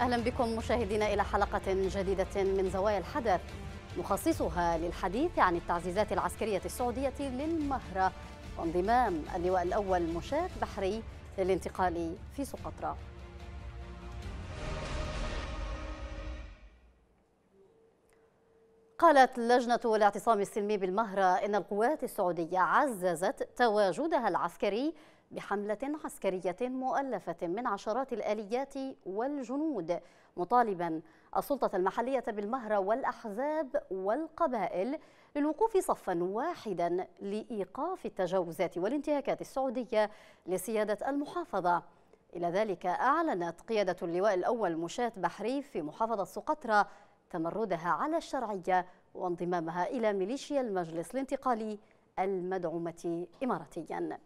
أهلا بكم مشاهدينا إلى حلقة جديدة من زوايا الحدث. نخصصها للحديث عن التعزيزات العسكرية السعودية للمهرة. وانضمام اللواء الأول مشاة بحري للانتقال في سقطرى قالت لجنة الاعتصام السلمي بالمهرة إن القوات السعودية عززت تواجدها العسكري بحملة عسكرية مؤلفة من عشرات الآليات والجنود مطالبا السلطة المحلية بالمهرة والأحزاب والقبائل للوقوف صفا واحدا لإيقاف التجاوزات والانتهاكات السعودية لسيادة المحافظة. إلى ذلك أعلنت قيادة اللواء الأول مشاة بحري في محافظة سقطرى تمردها على الشرعية وانضمامها إلى ميليشيا المجلس الانتقالي المدعومة إماراتياً.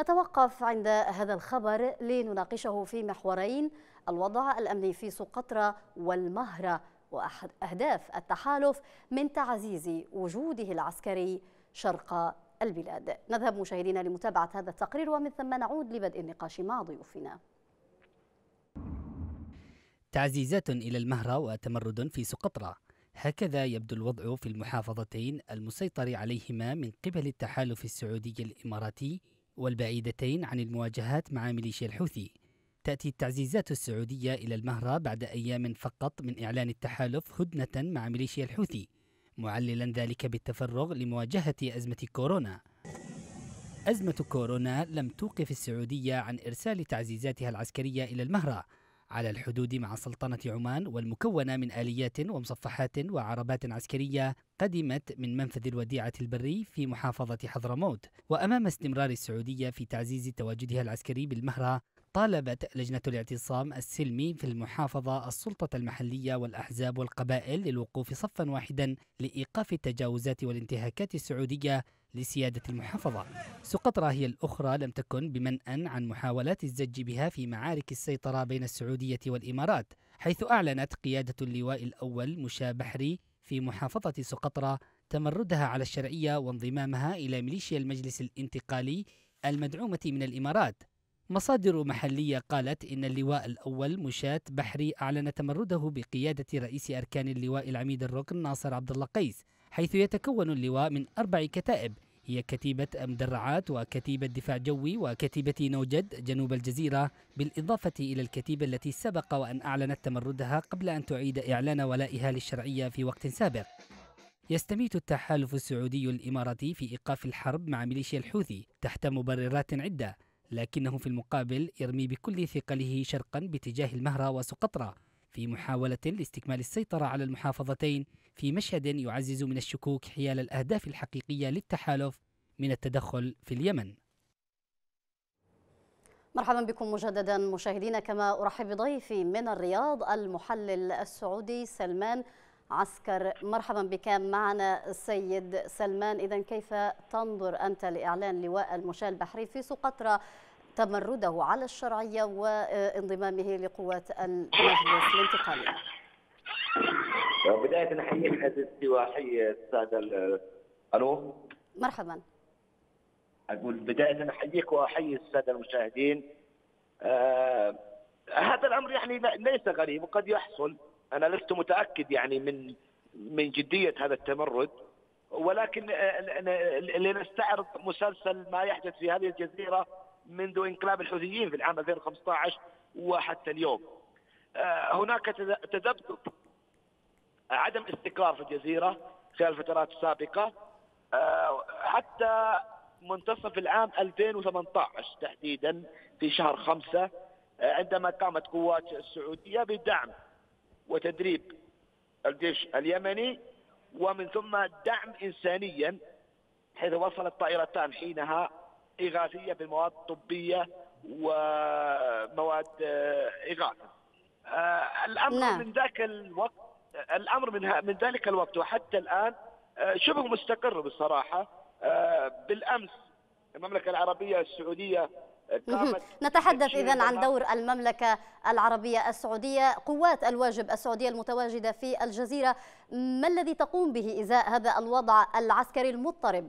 نتوقف عند هذا الخبر لنناقشه في محورين الوضع الأمني في سقطرى والمهرة وأهداف التحالف من تعزيز وجوده العسكري شرق البلاد. نذهب مشاهدينا لمتابعة هذا التقرير ومن ثم نعود لبدء النقاش مع ضيوفنا. تعزيزات إلى المهرة وتمرد في سقطرى هكذا يبدو الوضع في المحافظتين المسيطر عليهما من قبل التحالف السعودي الإماراتي والبعيدتين عن المواجهات مع ميليشيا الحوثي. تأتي التعزيزات السعودية إلى المهرة بعد أيام فقط من إعلان التحالف هدنة مع ميليشيا الحوثي معللا ذلك بالتفرغ لمواجهة أزمة كورونا. أزمة كورونا لم توقف السعودية عن إرسال تعزيزاتها العسكرية إلى المهرة على الحدود مع سلطنة عمان والمكونة من آليات ومصفحات وعربات عسكرية قدمت من منفذ الوديعة البري في محافظة حضرموت. وأمام استمرار السعودية في تعزيز تواجدها العسكري بالمهرة طالبت لجنة الاعتصام السلمي في المحافظة السلطة المحلية والأحزاب والقبائل للوقوف صفا واحدا لإيقاف التجاوزات والانتهاكات السعودية لسيادة المحافظة. سقطرى هي الأخرى لم تكن بمنأ عن محاولات الزج بها في معارك السيطرة بين السعودية والإمارات حيث أعلنت قيادة اللواء الأول مشا بحري في محافظة سقطرى تمردها على الشرعية وانضمامها إلى ميليشيا المجلس الانتقالي المدعومة من الإمارات. مصادر محلية قالت إن اللواء الأول مشاة بحري أعلن تمرده بقيادة رئيس أركان اللواء العميد الركن ناصر عبد الله قيس حيث يتكون اللواء من أربع كتائب. هي كتيبة مدرعات وكتيبة دفاع جوي وكتيبة نوجد جنوب الجزيرة بالإضافة إلى الكتيبة التي سبق وأن أعلنت تمردها قبل أن تعيد إعلان ولائها للشرعية في وقت سابق. يستميت التحالف السعودي الإماراتي في إيقاف الحرب مع ميليشيا الحوثي تحت مبررات عدة لكنه في المقابل يرمي بكل ثقله شرقا باتجاه المهرة وسقطرى في محاولة لاستكمال السيطرة على المحافظتين. في مشهد يعزز من الشكوك حيال الأهداف الحقيقية للتحالف من التدخل في اليمن. مرحبا بكم مجددا مشاهدينا كما أرحب بضيفي من الرياض المحلل السعودي سلمان عسكر. مرحبا بك معنا السيد سلمان. إذا كيف تنظر أنت لإعلان لواء المشاة البحري في سقطرى تمرده على الشرعية وانضمامه لقوات المجلس الانتقالي؟ بداية أحيي حدثتي وأحيي السادة ألو؟ مرحبا. أقول بداية أحييك وأحيي السادة المشاهدين. آه هذا الأمر يعني ليس غريب وقد يحصل. أنا لست متأكد يعني من من جدية هذا التمرد ولكن لنستعرض مسلسل ما يحدث في هذه الجزيرة منذ انقلاب الحوثيين في العام 2015 وحتى اليوم. هناك تذبذب عدم استقرار في الجزيرة خلال الفترات السابقة حتى منتصف العام 2018 تحديدا في شهر خمسة عندما قامت قوات السعودية بدعم وتدريب الجيش اليمني ومن ثم دعم إنسانيا حيث وصلت طائرتان حينها إغاثية بمواد طبية ومواد إغاثة الأمر نعم. من ذاك الوقت الأمر من, من ذلك الوقت. وحتى الآن شبه مستقر بالصراحة بالأمس المملكة العربية السعودية نتحدث إذا عن دور المملكة العربية السعودية. قوات الواجب السعودية المتواجدة في الجزيرة ما الذي تقوم به إزاء هذا الوضع العسكري المضطرب؟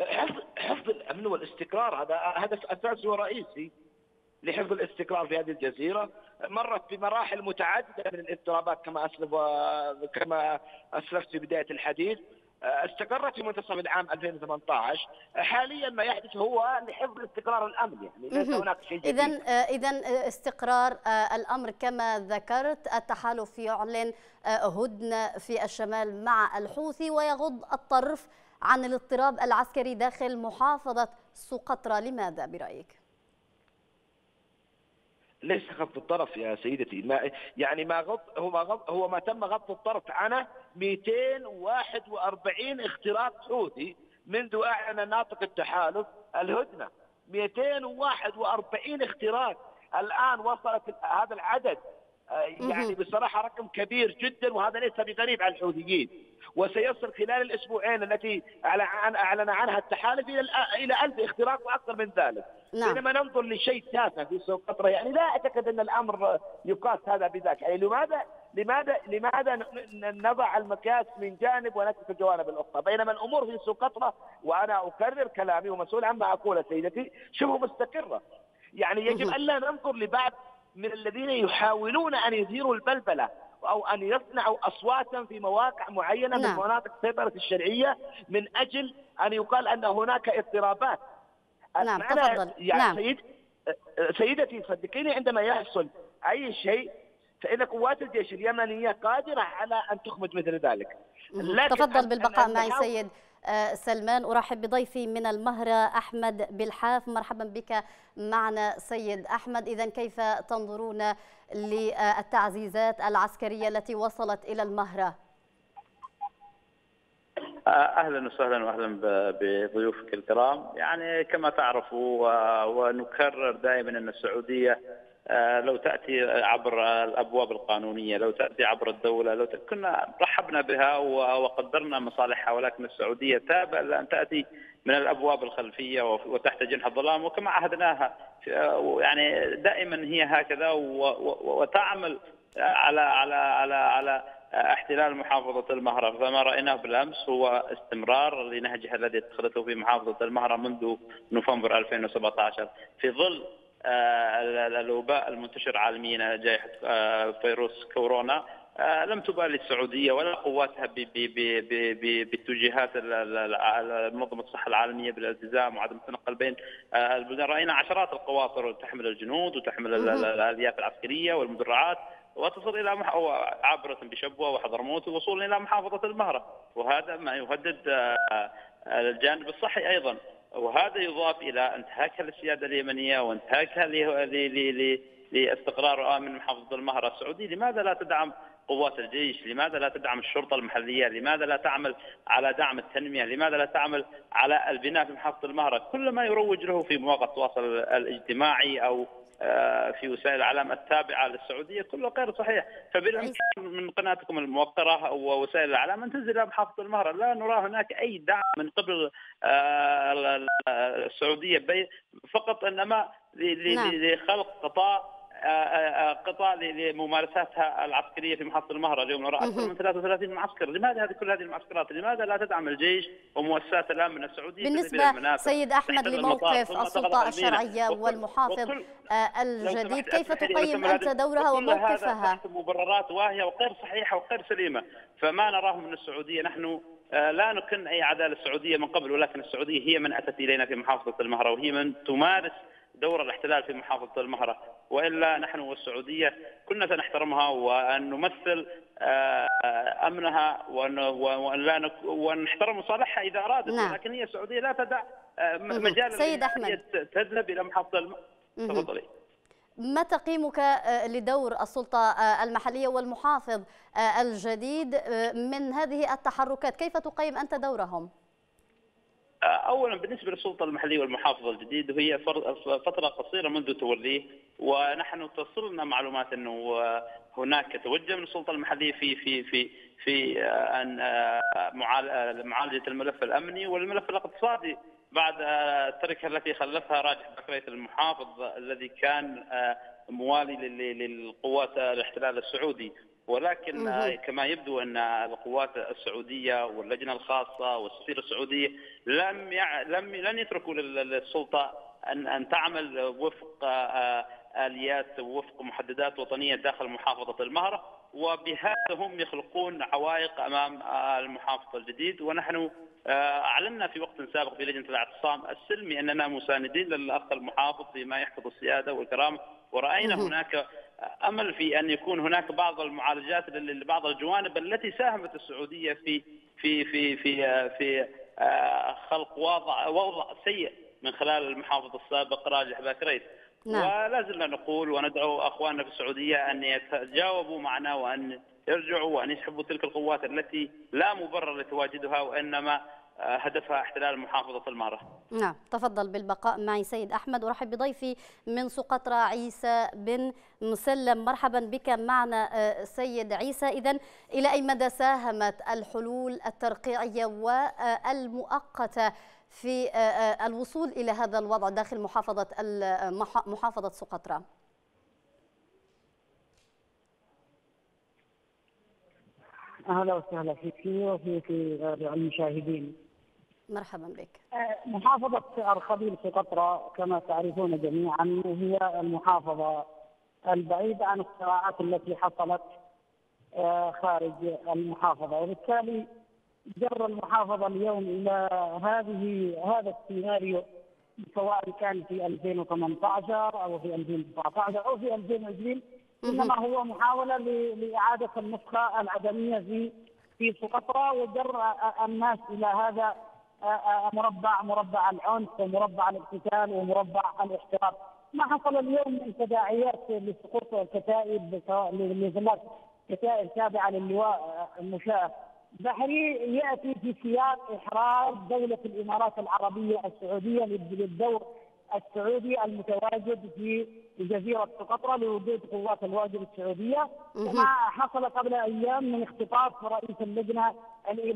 حفظ حفظ الأمن والاستقرار هذا هدف اساسي ورئيسي لحفظ الاستقرار في هذه الجزيرة مرت بمراحل متعددة من الاضطرابات كما اسلف كما أسلفت في بداية الحديث. استقرت في منتصف العام 2018 حاليا ما يحدث هو لحفظ استقرار الامن يعني ليس هناك شيء اذا اذا استقرار الأمر كما ذكرت التحالف يعلن هدنه في الشمال مع الحوثي ويغض الطرف عن الاضطراب العسكري داخل محافظة سقطرى لماذا برأيك؟ ليس غض الطرف يا سيدتي. ما يعني ما غض هو ما غض هو ما تم غض الطرف. عنه 241 اختراق حوثي منذ أعلن ناطق التحالف الهدنة. 241 اختراق. الآن وصلت هذا العدد. يعني بصراحة رقم كبير جدا وهذا ليس بغريب على الحوثيين. وسيصل خلال الأسبوعين التي أعلن عنها التحالف إلى إلى 1000 اختراق وأكثر من ذلك. نعم. بينما ننظر لشيء تافه في سوق قطره يعني لا أعتقد أن الأمر يقاس هذا بذاك. يعني لماذا لماذا لماذا نضع المكاس من جانب ونترك الجوانب الأخرى؟ بينما الأمور في سوق قطره وأنا أكرر كلامي ومسؤول عما أقوله سيدتي شبه مستقرة. يعني يجب ألا ننظر لبعض من الذين يحاولون أن يثيروا البلبلة أو أن يصنعوا أصواتا في مواقع معينة نعم. من مناطق سيطره الشرعية من أجل أن يقال أن هناك اضطرابات. نعم تفضل. يعني نعم. سيد سيدتي صدقيني عندما يحصل أي شيء فإن قوات الجيش اليمنية قادرة على أن تخمد مثل ذلك. تفضل بالبقاء معي سيد. سلمان أرحب بضيفي من المهرة أحمد بالحاف مرحبا بك معنا سيد أحمد. إذا كيف تنظرون للتعزيزات العسكرية التي وصلت إلى المهرة أهلا وسهلا واهلا بضيوفك الكرام. يعني كما تعرفوا ونكرر دائما أن السعودية لو تأتي عبر الأبواب القانونية، لو تأتي عبر الدولة، لو تأتي كنا رحبنا بها وقدرنا مصالحها ولكن السعودية تابع ان تأتي من الأبواب الخلفية وتحت جنح الظلام وكما عهدناها. يعني دائما هي هكذا وتعمل على على على على احتلال محافظة المهرة. فما رأيناه بالأمس هو استمرار لنهجها الذي اتخذته في محافظة المهرة منذ نوفمبر 2017 في ظل الوباء المنتشر عالميا جائحة فيروس كورونا. لم تبالي السعودية ولا قواتها باتجاهات منظمة الصحة العالمية بالالتزام وعدم التنقل بين البلدان. رأينا عشرات القواطر تحمل الجنود وتحمل الآليات العسكرية والمدرعات وتصل إلى مح... عابرة بشبوة وحضرموت وصولا إلى محافظة المهرة. وهذا ما يهدد الجانب الصحي أيضا. وهذا يضاف إلى انتهاكها للسياده اليمنية وانتهاكها لاستقرار وامن محافظة المهرة السعودي. لماذا لا تدعم قوات الجيش؟ لماذا لا تدعم الشرطة المحلية؟ لماذا لا تعمل على دعم التنمية؟ لماذا لا تعمل على البناء في محافظة المهرة؟ كل ما يروج له في مواقع التواصل الاجتماعي أو في وسائل الإعلام التابعة للسعودية كله غير صحيح. فبالامكان من قناتكم الموقرة ووسائل الإعلام ان تنزل محافظه المهرة. لا نرى هناك أي دعم من قبل السعودية فقط إنما لخلق قطاع قطاع لممارساتها العسكرية في محطة المهرة اليوم. نرى أكثر من 33 معسكر، لماذا هذه كل هذه المعسكرات؟ لماذا لا تدعم الجيش ومؤسسات الأمن السعودية بالنسبة سيد أحمد لموقف السلطة الشرعية والمحافظ الجديد كيف تقيم أنت دورها وموقفها؟ مبررات واهية وغير صحيحة وغير سليمة، فما نراه من السعودية. نحن لا نكن أي عدالة السعوديه من قبل ولكن السعودية هي من أتت إلينا في محافظة المهرة وهي من تمارس دور الاحتلال في محافظة المهرة. وإلا نحن والسعودية كنا سنحترمها وأن نمثل أمنها وأن لا ونحترم مصالحها إذا أرادت. نعم. لكن هي السعودية لا تدع مجال سيد أحمد. تذهب إلى محافظة المهرة تفضلي. ما تقييمك لدور السلطة المحلية والمحافظ الجديد من هذه التحركات؟ كيف تقيم أنت دورهم؟ اولا بالنسبة للسلطة المحلية والمحافظة الجديد هي فترة قصيرة منذ توليه ونحن تصلنا معلومات إنه هناك توجه من السلطة المحلية في في في في أن معالجة الملف الأمني والملف الاقتصادي بعد التركة التي خلفها راجح بكرية المحافظ الذي كان موالي للقوات الاحتلال السعودي. ولكن كما يبدو أن القوات السعودية واللجنة الخاصة والسفير السعودي لم يع... لم لن يتركوا للسلطة ان أن تعمل وفق آليات ووفق محددات وطنية داخل محافظة المهرة وبهذا هم يخلقون عوائق أمام المحافظ الجديد. ونحن أعلنا في وقت سابق في لجنة الاعتصام السلمي أننا مساندين للأخ المحافظ فيما يحفظ السيادة والكرامة. ورأينا هناك أمل في أن يكون هناك بعض المعالجات لبعض الجوانب التي ساهمت السعودية في في في في في خلق وضع وضع سيء من خلال المحافظ السابق راجح باكريت نعم. ولا زلنا نقول وندعو أخواننا في السعودية أن يتجاوبوا معنا وأن يرجعوا وأن يسحبوا تلك القوات التي لا مبرر لتواجدها وإنما هدفها احتلال محافظة المارة. نعم تفضل بالبقاء معي سيد أحمد. أرحب بضيفي من سقطرى عيسى بن مسلم. مرحبا بك معنا سيد عيسى. إذا إلى أي مدى ساهمت الحلول الترقيعية والمؤقتة في الوصول إلى هذا الوضع داخل محافظة محافظة سقطرى أهلا وسهلا فيك وفي في المشاهدين. مرحبا بك. محافظة أرخبيل سقطرى كما تعرفون جميعا هي المحافظة البعيدة عن الصراعات التي حصلت خارج المحافظة وبالتالي جر المحافظة اليوم إلى هذه هذا السيناريو سواء كان في 2018 أو في 2019 أو في 2020 إنما هو محاولة لإعادة النسخة العدمية في في سقطرى وجر الناس إلى هذا مربع مربع العنف ومربع الاقتتال ومربع الاحتراق. ما حصل اليوم من تداعيات لسقوط الكتائب سواء لثلاث كتائب تابعة للواء المشاة بحري يأتي في سياق احراج دولة الإمارات العربية السعودية للدور السعودي المتواجد في جزيرة سقطرى لوجود قوات الواجب السعودية. كما حصل قبل أيام من اختطاف رئيس اللجنة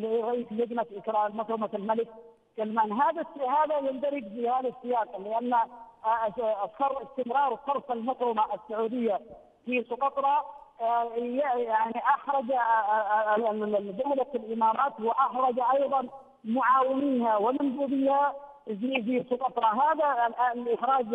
رئيس لجنة اكرام مكرمه الملك سلمان. هذا هذا يندرج في هذا السياق لأن استمرار صرف المكرمه السعودية في سقطرى يعني احرج دوله الإمارات واحرج أيضا معاونيها ومندوبيها في في سقطرى هذا الإخراج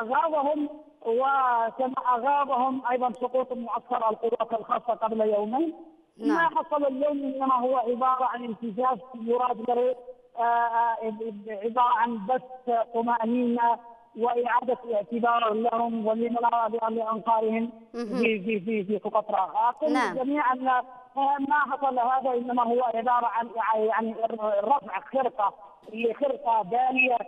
اغاظهم وكما اغاظهم أيضا سقوط معسكر القوات الخاصة قبل يومين نعم. ما حصل اليوم إنما هو عبارة عن امتزاج يراد له عبارة عن بث طمأنينة وإعادة اعتبار لهم ولانقارهم في في في في سقطرى أقول نعم. جميعا ما حصل هذا إنما هو عبارة عن يعني رفع خرقه لخرقه باليه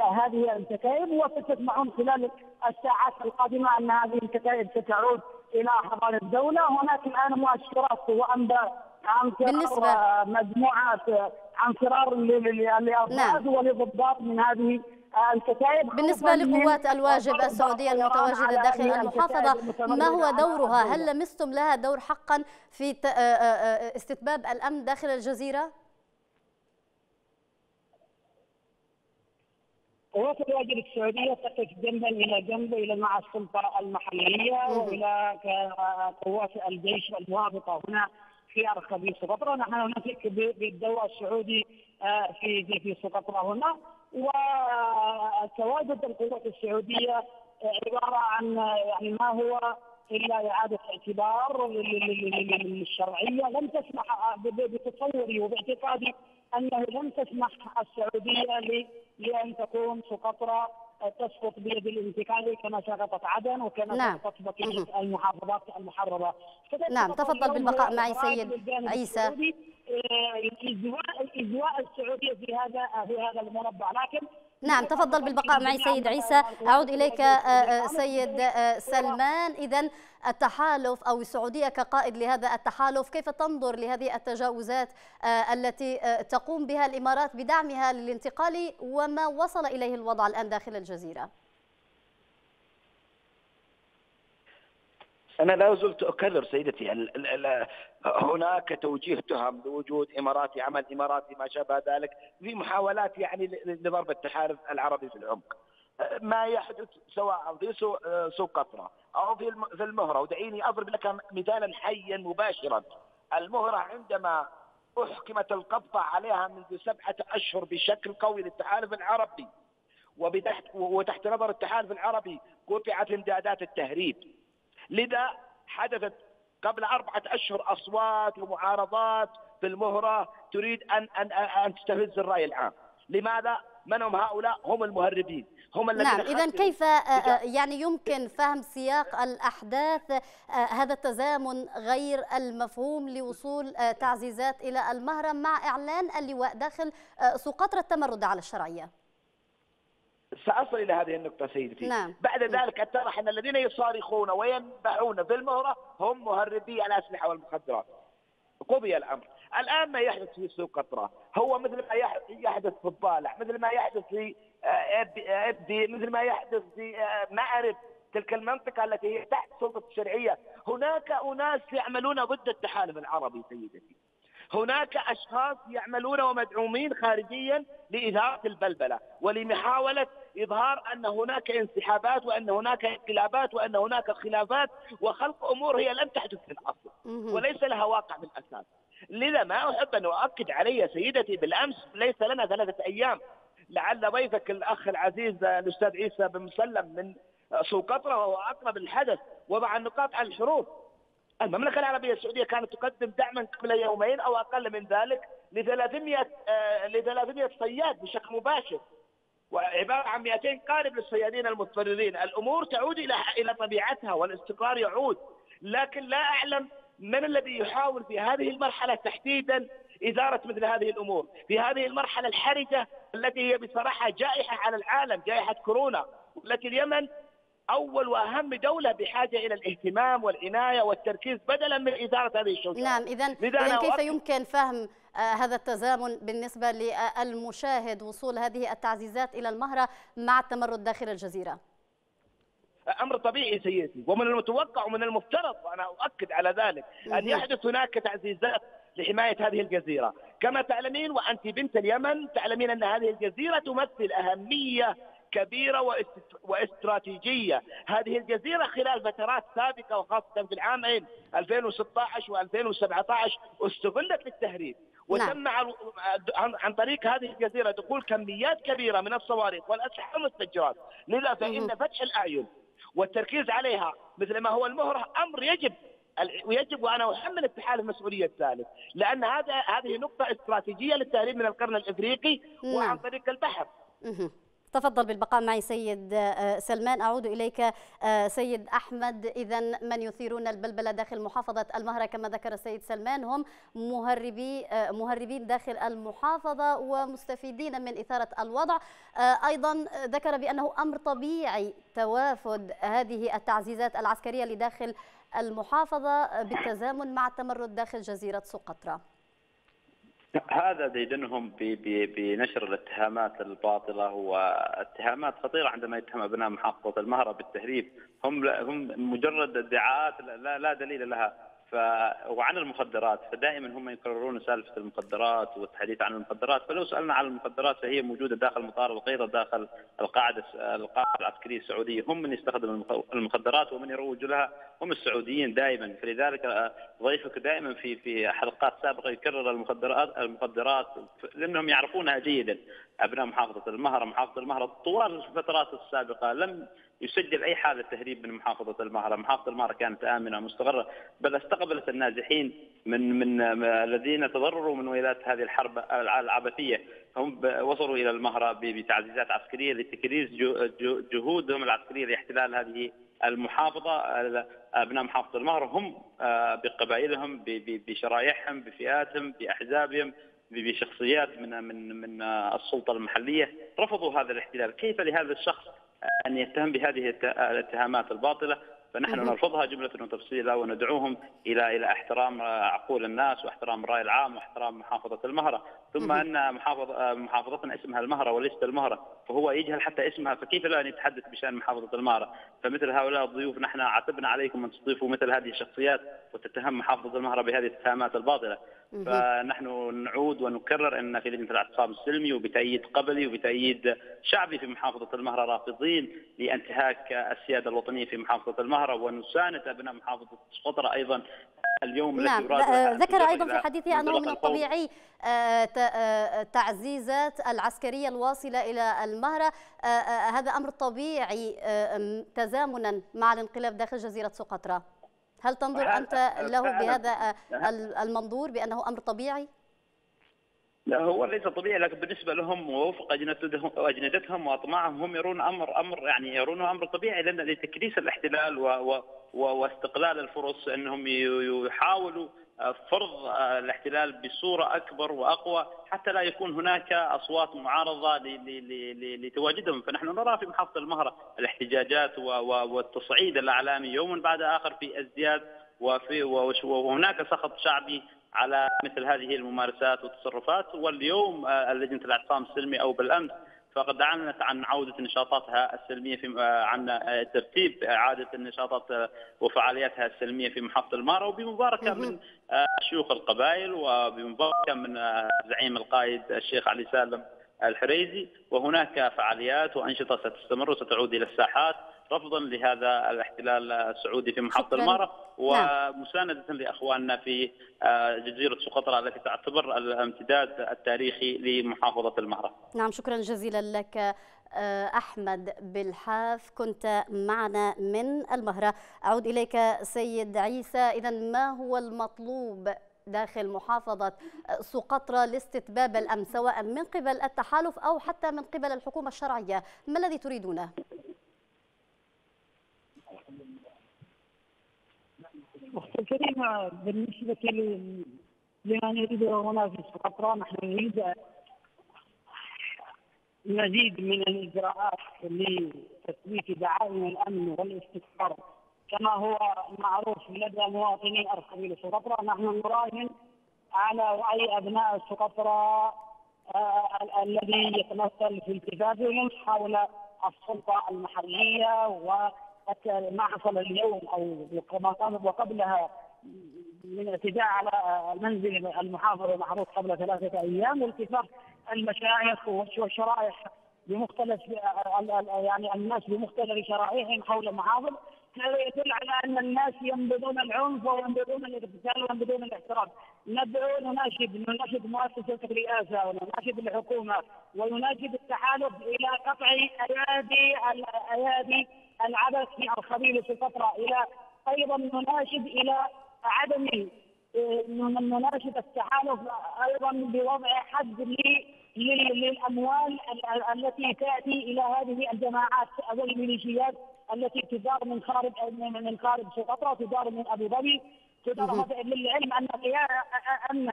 هذه الكتائب وستسمعون خلال الساعات القادمة أن هذه الكتائب ستعود إلى حضان الدولة، هناك الآن مؤشرات وأنباء عن فرار مجموعات عن فرار للافراد نعم. ولضباط من هذه الكتائب بالنسبة لقوات الواجب السعودية المتواجدة داخل المحافظة. ما هو دورها؟ هل لمستم لها دور حقا في استتباب الأمن داخل الجزيرة؟ قوات الواجب السعوديه تقف جنبا إلى جنب إلى مع السلطة المحلية وإلى قوات الجيش الموافقة هنا في ارخبيل سقطرى نحن نثق بالدواء السعودي في في في سقطرى هنا. وتواجد القوات السعودية عبارة عن يعني ما هو إلا إعادة اعتبار للشرعية لم تسمح بتصوري وباعتقادي أنه لم تسمح السعودية لأن تكون سقطرى تسقط بيد الانتقالي كما سقطت عدن وكما نعم. سقطت بقية المحافظات المحررة. نعم تفضل بالبقاء معي سيد عيسى. الاجواء السعودية في هذا في هذا المربع. لكن نعم تفضل بالبقاء معي سيد عيسى. أعود إليك سيد سلمان. إذا التحالف أو السعودية كقائد لهذا التحالف كيف تنظر لهذه التجاوزات التي تقوم بها الإمارات بدعمها للانتقال وما وصل إليه الوضع الآن داخل الجزيرة؟ أنا لا زلت أكرر سيدتي هناك توجيه تهم بوجود إماراتي عمل إماراتي ما شابه ذلك في محاولات يعني لضرب التحالف العربي في العمق. ما يحدث سواء في سوق قطرة أو في في المهرة ودعيني أضرب لك مثالا حيا مباشرا. المهرة عندما أحكمت القبضة عليها منذ سبعة أشهر بشكل قوي للتحالف العربي وبتحت وتحت نظر التحالف العربي قطعت امدادات التهريب. لذا حدثت قبل أربعة أشهر أصوات ومعارضات في المهرة تريد أن أن أن تستفز الرأي العام لماذا؟ من هم هؤلاء؟ هم المهربين هم الذين نعم إذا كيف آه، آه، يعني يمكن فهم سياق الأحداث آه، هذا التزامن غير المفهوم لوصول تعزيزات إلى المهرم مع إعلان اللواء داخل سقطرى التمرد على الشرعية سأصل إلى هذه النقطة سيدتي نعم. بعد ذلك اتضح أن الذين يصارخون وينبحون في المهرة هم مهربي الأسلحة والمخدرات. قضي الأمر. الآن ما يحدث في سوق قطرة. هو مثل ما يحدث في الضالع مثل ما يحدث في إبدي مثل ما يحدث في معرف تلك المنطقة التي هي تحت سلطة الشرعية. هناك أناس يعملون ضد التحالف العربي سيدتي هناك أشخاص يعملون ومدعومين خارجيا لإثارة البلبلة ولمحاولة إظهار أن هناك انسحابات وأن هناك انقلابات وأن هناك خلافات وخلق أمور هي لم تحدث في الأصل وليس لها واقع في الأساس. لذا ما أحب أن أؤكد علي سيدتي بالأمس ليس لنا ثلاثة أيام. لعل ضيفك الأخ العزيز الأستاذ عيسى بن مسلم من سوق قطرة وهو أقرب الحدث وضع النقاط على الحروف. المملكة العربية السعودية كانت تقدم دعما قبل يومين أو أقل من ذلك ل 300 ل 300 صياد بشكل مباشر وعبارة عن 200 قارب للصيادين المضطررين. الأمور تعود إلى إلى طبيعتها والاستقرار يعود لكن لا أعلم من الذي يحاول في هذه المرحلة تحديدا إدارة مثل هذه الأمور. في هذه المرحلة الحرجة التي هي بصراحة جائحة على العالم جائحة كورونا والتي اليمن أول وأهم دولة بحاجة إلى الاهتمام والعناية والتركيز بدلا من إدارة هذه الشوشرة نعم إذا إذا كيف يمكن فهم آه، هذا التزامن بالنسبة للمشاهد وصول هذه التعزيزات إلى المهرة مع التمرد داخل الجزيرة؟ أمر طبيعي سيدي ومن المتوقع ومن المفترض وأنا أؤكد على ذلك أن يحدث هناك تعزيزات لحماية هذه الجزيرة، كما تعلمين وأنت بنت اليمن تعلمين أن هذه الجزيرة تمثل أهمية كبيرة واستراتيجية. هذه الجزيرة خلال فترات سابقة وخاصة في العامين 2016 و2017 استغلت للتهريب. وتم نعم. عن طريق هذه الجزيرة دخول كميات كبيرة من الصواريخ والأسلحة والمستجرات. لذا فإن فتح الأعين والتركيز عليها مثل ما هو المهرة أمر يجب ويجب وأنا أحمل التحالف مسؤوليه ذلك لأن هذا هذه نقطة استراتيجية للتهريب من القرن الإفريقي وعن نعم. طريق البحر. تفضل بالبقاء معي سيد آه، سلمان. أعود إليك آه، سيد أحمد. إذا من يثيرون البلبلة داخل محافظة المهرة؟ كما ذكر السيد سلمان هم مهربي آه، مهربين داخل المحافظة ومستفيدين من إثارة الوضع. أيضا ذكر بأنه أمر طبيعي توافد هذه التعزيزات العسكرية لداخل المحافظة بالتزامن مع التمرد داخل جزيرة سقطرى هذا ديدنهم بنشر الاتهامات الباطلة واتهامات خطيرة عندما يتهم أبناء محافظه المهره بالتهريب. هم هم مجرد ادعاءات لا, لا دليل لها. ف وعن المخدرات فدائما هم يكررون سالفة المخدرات والحديث عن المخدرات فلو سألنا عن المخدرات فهي موجودة داخل مطار الغيرة داخل القاعدة القاعدة العسكرية السعودية. هم من يستخدم المخدرات ومن يروج لها. هم السعوديين دائما. فلذلك آه، ضيفك دائما في في حلقات سابقة يكرر المخدرات المخدرات لأنهم يعرفونها جيدا. أبناء محافظة المهرة محافظة المهرة طوال الفترات السابقة لم يسجل أي حاله تهريب من محافظة المهرة، محافظة المهرة كانت آمنة مستقرة، بل استقبلت النازحين من من الذين تضرروا من ويلات هذه الحرب العبثية، هم وصلوا إلى المهرة بتعزيزات عسكرية لتكريس جهودهم العسكرية لاحتلال هذه المحافظة. أبناء محافظة المهرة هم آه، بقبائلهم بشرائحهم بفئاتهم بأحزابهم بشخصيات من من من السلطة المحلية رفضوا هذا الاحتلال، كيف لهذا الشخص أن يتهم بهذه الاتهامات الباطلة؟ فنحن نرفضها جملة وتفصيلا وندعوهم إلى إلى احترام عقول الناس واحترام الراي العام واحترام محافظة المهرة، ثم أن محافظه محافظتنا اسمها المهرة وليست المهرة، فهو يجهل حتى اسمها فكيف لا أن يتحدث بشأن محافظة المهرة؟ فمثل هؤلاء الضيوف نحن عتبنا عليكم أن تضيفوا مثل هذه الشخصيات وتتهم محافظة المهرة بهذه الاتهامات الباطلة، فنحن نعود ونكرر إن في لجنة الأعتصام السلمي وبتأييد قبلي وبتأييد شعبي في محافظة المهرة رافضين لانتهاك السيادة الوطنية في محافظة المهرة ونساند أبناء محافظة سقطرى أيضا اليوم نعم ذكر أيضا في حديثه أنه من الطبيعي تعزيزات العسكرية الواصلة إلى المهرة. هذا أمر طبيعي تزامنا مع الانقلاب داخل جزيرة سقطرى هل تنظر أنت له بهذا المنظور بأنه أمر طبيعي؟ لا هو ليس طبيعي لكن بالنسبة لهم ووفق اجندتهم أجندتهم وأطماعهم هم يرون أمر أمر يعني يرونه أمر طبيعي لأن لتكريس الاحتلال و و واستقلال الفرص أنهم يحاولوا فرض الاحتلال بصورة أكبر وأقوى حتى لا يكون هناك أصوات معارضة لتواجدهم. فنحن نرى في محافظه المهرة الاحتجاجات والتصعيد الإعلامي يوم بعد آخر في ازدياد وفي وهناك سخط شعبي على مثل هذه الممارسات والتصرفات. واليوم لجنة الأعتصام السلمي أو بالأمس فقد اعلنت عن عودة نشاطاتها السلمية في عن ترتيب اعاده النشاطات وفعالياتها السلمية في محافظه المارة وبمباركة من شيوخ القبائل وبمباركة من زعيم القائد الشيخ علي سالم الحريزي. وهناك فعاليات وأنشطة ستستمر وستعود إلى الساحات. رفضا لهذا الاحتلال السعودي في محافظه المارة ومساندة لأخواننا في جزيرة سقطرى التي تعتبر الامتداد التاريخي لمحافظة المهره. نعم شكرا جزيلا لك أحمد بالحاف. كنت معنا من المهرة. أعود إليك سيد عيسى. اذا ما هو المطلوب داخل محافظة سقطرى لاستتباب الأمن سواء من قبل التحالف أو حتى من قبل الحكومة الشرعية؟ ما الذي تريدونه؟ أخت الكريمة بالنسبة لما نريده هنا في سقطرى نحن نريد مزيد من الإجراءات لتثبيت دعائم الأمن والاستقرار كما هو معروف لدى مواطني أرخبيل سقطرى نحن نراهن على وعي أبناء سقطرى الذي يتمثل في التفافهم حول السلطة المحلية و ما حصل اليوم أو كما كان وقبلها من اعتداء على منزل المحافظه المعروف قبل ثلاثة أيام والتفاف المشايخ والشرائح بمختلف يعني الناس بمختلف شرائحهم حول المحافظ هذا يدل على أن الناس ينبذون العنف وينبذون الاغتسال وينبذون الاحترام. ندعو نناشد نناشد مؤسسة الرئاسه ونناشد الحكومة ونناشد التحالف إلى قطع أيادي الايادي العبث في الخليل في فتره إلى أيضا نناشد إلى عدم نناشد التحالف أيضا بوضع حد للأموال التي تأتي إلى هذه الجماعات أو الميليشيات التي تدار من خارج من خارج سقطرى تدار من أبو ظبي تدار للعلم أن أن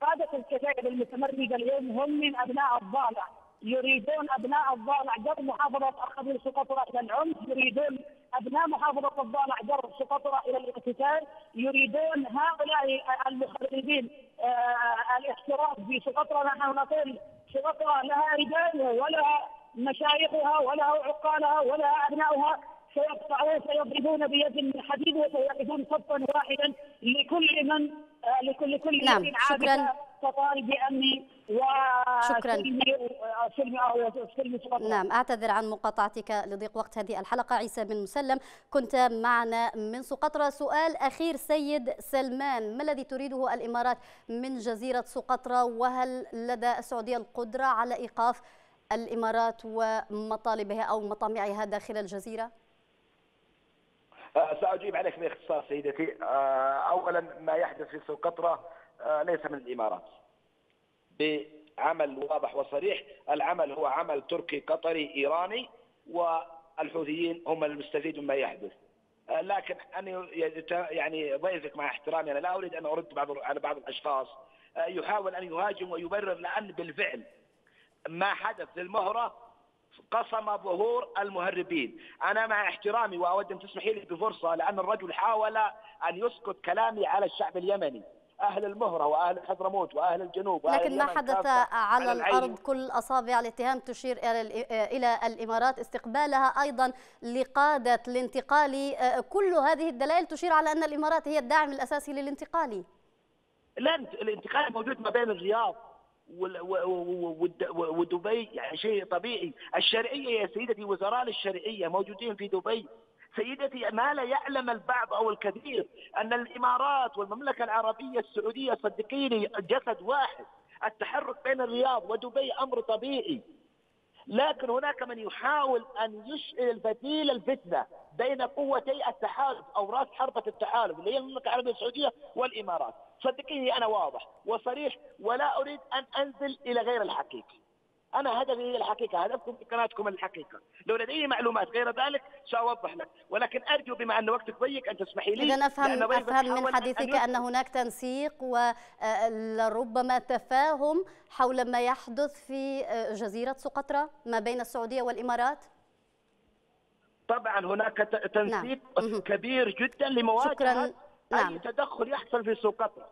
قادة الكتائب المتمردة اليوم هم من أبناء الضالع يريدون أبناء الضالع جر محافظة اخذ سقطرى إلى العنف، يريدون أبناء محافظة الضالع جر سقطرى إلى الاقتتال، يريدون هؤلاء المخربين آه الاحتراف في سقطرى نحن نقول سقطرى لها رجال ولها مشايخها ولها عقالها ولها أبنائها سيقطعون سيضربون بيد من حديد وسيقفون صفا واحدا لكل من لكل كل نعم شكرا. تطالب بامن شكرا. وسلم نعم أعتذر عن مقاطعتك لضيق وقت هذه الحلقة. عيسى بن مسلم كنت معنا من سقطرى سؤال أخير سيد سلمان ما الذي تريده الإمارات من جزيرة سقطرى وهل لدى السعودية القدرة على إيقاف الإمارات ومطالبها أو مطامعها داخل الجزيرة؟ سأجيب عليك باختصار سيدتي. اولا ما يحدث في سقطرى ليس من الإمارات. بعمل واضح وصريح العمل هو عمل تركي قطري إيراني والحوثيين هم المستفيد مما يحدث. لكن ان يعني ضيفك مع احترامي أنا لا أريد أن أرد بعض على بعض الأشخاص. يحاول أن يهاجم ويبرر لأن بالفعل ما حدث للمهرة قصم ظهور المهربين. أنا مع احترامي وأود أن تسمحي لي بفرصة لأن الرجل حاول أن يسكت كلامي على الشعب اليمني. أهل المهرة وأهل حضرموت وأهل الجنوب وأهل لكن ما حدث على الأرض كل أصابع الاتهام تشير إلى الإمارات. استقبالها أيضا لقادة الانتقالي. كل هذه الدلائل تشير على أن الإمارات هي الداعم الأساسي للانتقالي. لا الانتقال موجود ما بين الرياض. ودبي يعني شيء طبيعي. الشرعية يا سيدتي وزراء الشرعية موجودين في دبي. سيدتي ما لا يعلم البعض أو الكثير أن الإمارات والمملكة العربية السعودية صدقيني جسد واحد. التحرك بين الرياض ودبي أمر طبيعي. لكن هناك من يحاول أن يشعل بديل الفتنة بين قوتي التحالف أو رأس حربة التحالف اللي هي المملكة العربية السعودية والإمارات، صدقيني أنا واضح وصريح ولا أريد أن أنزل إلى غير الحقيقة. أنا هدفي هي الحقيقة، هدفكم في قناتكم الحقيقة، لو لدي معلومات غير ذلك سأوضح لك، ولكن أرجو بما أن وقتك ضيق أن تسمحي لي اذا أفهم أفهم من حديثك أن هناك تنسيق وربما تفاهم حول ما يحدث في جزيرة سقطرى ما بين السعودية والإمارات؟ طبعا هناك تنسيق نعم. كبير جدا لمواجهة نعم. اي تدخل يحصل في سقطرى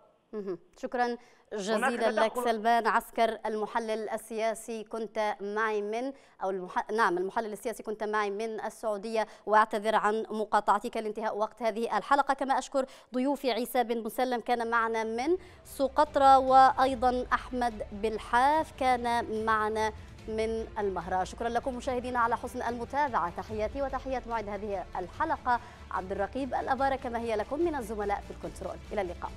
شكرا جزيلا لك سلمان. عسكر المحلل السياسي كنت معي من أو المح... نعم المحلل السياسي كنت معي من السعودية وأعتذر عن مقاطعتك لانتهاء وقت هذه الحلقة. كما أشكر ضيوفي عيسى بن مسلم كان معنا من سقطرى وأيضا أحمد بالحاف كان معنا من المهرة. شكرا لكم مشاهدينا على حسن المتابعة. تحياتي وتحيات معد هذه الحلقة. عبد الرقيب الأبارة كما هي لكم من الزملاء في الكنترول. إلى اللقاء.